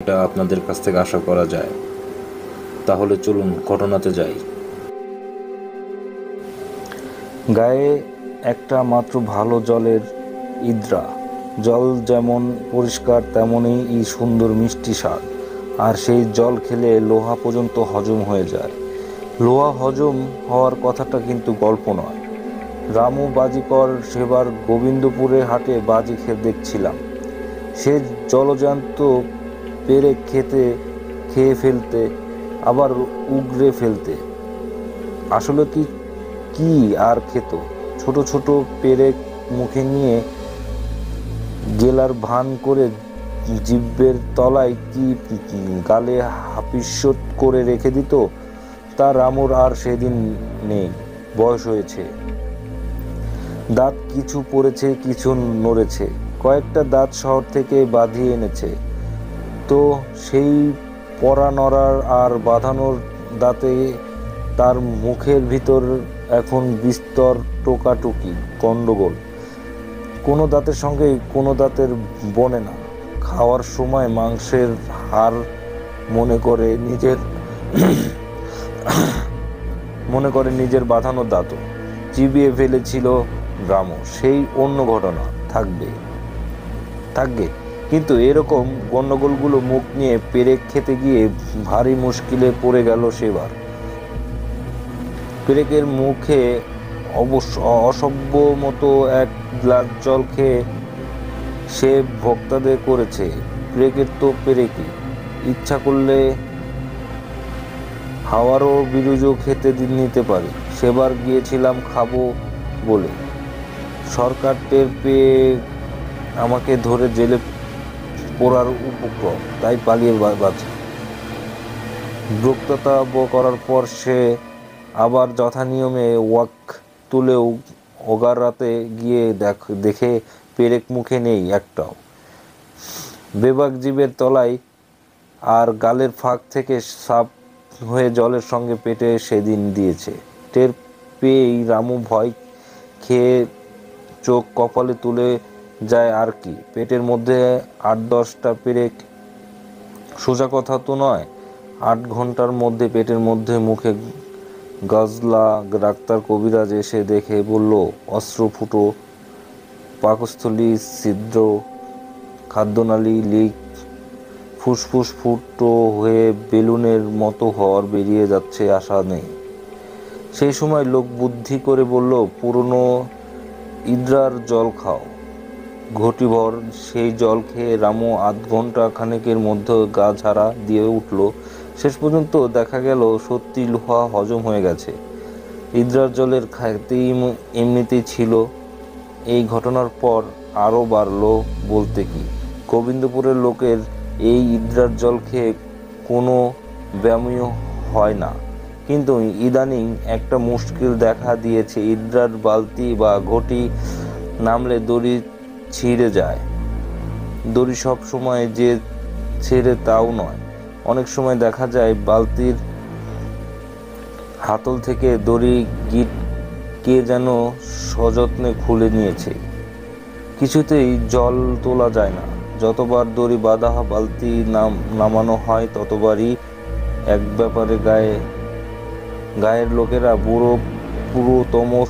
এটা আপনাদের কাছ থেকে আশা করা যায়। তাহলে চলুন ঘটনাতে যাই। গায়ে একটা মাত্র ভালো জলের ইদ্রা। জল যেমন পরিষ্কার, তেমনই এই সুন্দর মিষ্টি স্বাদ। আর সেই জল খেলে লোহা পর্যন্ত হজম হয়ে যায়। লোহা হজম হওয়ার কথাটা কিন্তু গল্প নয়। রামু বাজিকর সেবার গোবিন্দপুরে হাটে বাজি খেয়ে দেখছিলাম। সে জলজান্ত পেরে খেতে, খেয়ে ফেলতে, আবার উগরে ফেলতে। আসলে কি কি আর খেত? ছোট ছোট পেরেক মুখে নিয়ে গেলার ভান করে জিব্বের তলায় কি গালে হাপিস্যত করে রেখে দিত? তা রামুর আর সেদিন নেই, বয়স হয়েছে। দাঁত কিছু পড়েছে, কিছু নড়েছে। কয়েকটা দাঁত শহর থেকে বাঁধিয়ে এনেছে। তো সেই পরা নড়ার আর বাঁধানোর দাঁতে তার মুখের ভিতর এখন বিস্তর টোকাটুকি গণ্ডগোল কোনো দাঁতের সঙ্গে কোনো দাঁতের বনে না। খাওয়ার সময় মাংসের হার মনে করে নিজের মনে করে নিজের বাঁধানো দাঁতও। চিবিয়ে ফেলেছিল রামু। সেই অন্য ঘটনা থাকবে। থাকবে। কিন্তু এরকম গণ্ডগোলগুলো মুখ নিয়ে পেরেক খেতে গিয়ে ভারী মুশকিলে পড়ে গেল সেবার। পেরেকের মুখে অবশ্য অসভ্য মতো এক গ্লাস জল খেয়ে সে ভক্তাদের করেছে। পেরেকের তো পেরেকি ইচ্ছা করলে হাওয়ারও বিরুজও খেতে নিতে পারি। সেবার গিয়েছিলাম খাব বলে। সরকার টের পেয়ে আমাকে ধরে জেলে পড়ার উপক্রম, তাই পালিয়ে বাঁচি। ব- করার পর সে আবার যথানিয়মে ওয়াক তুলেও ওগার রাতে গিয়ে দেখ, দেখে পেরেক মুখে নেই একটাও। বেবাক জীবের তলায় আর গালের ফাঁক থেকে সাপ হয়ে জলের সঙ্গে পেটে সেদিন দিয়েছে। টের পেয়েই রামু ভয় খেয়ে চোখ কপালে তুলে যায় আর কি? পেটের মধ্যে আট দশটা পেরেক। সোজা কথা তো নয়। আট ঘণ্টার মধ্যে পেটের মধ্যে মুখে গজলা, ডাক্তার কবিরাজ এসে দেখে বলল, অস্ত্র ফুটো, পাকস্থলী ছিদ্র, খাদ্যনালী লিক, ফুসফুস ফুটো হয়ে বেলুনের মতো হওয়ার বেরিয়ে যাচ্ছে আশা নেই। সেই সময় লোক বুদ্ধি করে বলল, পুরনো ইদ্রার জল খাও। ঘটিভর সেই জল খেয়ে রামু আধ ঘণ্টা খানেকের মধ্যে গা ঝাড়া দিয়ে উঠল। শেষ পর্যন্ত দেখা গেল, সত্যি লোহা হজম হয়ে গেছে। ইদ্রার জলের খাইতেই এমনিতেই ছিল। এই ঘটনার পর আরও বাড়লো বলতে কি। গোবিন্দপুরের লোকের এই ইদ্রার জল খেয়ে কোনো ব্যায়ামই হয় না। কিন্তু ইদানিং একটা মুশকিল দেখা দিয়েছে। ইদ্রার বালতি বা ঘটি নামলে দড়ি ছিঁড়ে যায়। দড়ি সব সময় যে ছেড়ে তাও নয়। অনেক সময় দেখা যায় বালতির হাতল থেকে দড়ি গিট কে যেন সযত্নে খুলে নিয়েছে। কিছুতেই জল তোলা যায় না। যতবার দড়ি বাঁধা বালতি নাম, নামানো হয়, ততবারই এক ব্যাপারে গায়ে, গায়ের লোকেরা বুড়ো, পুরোতম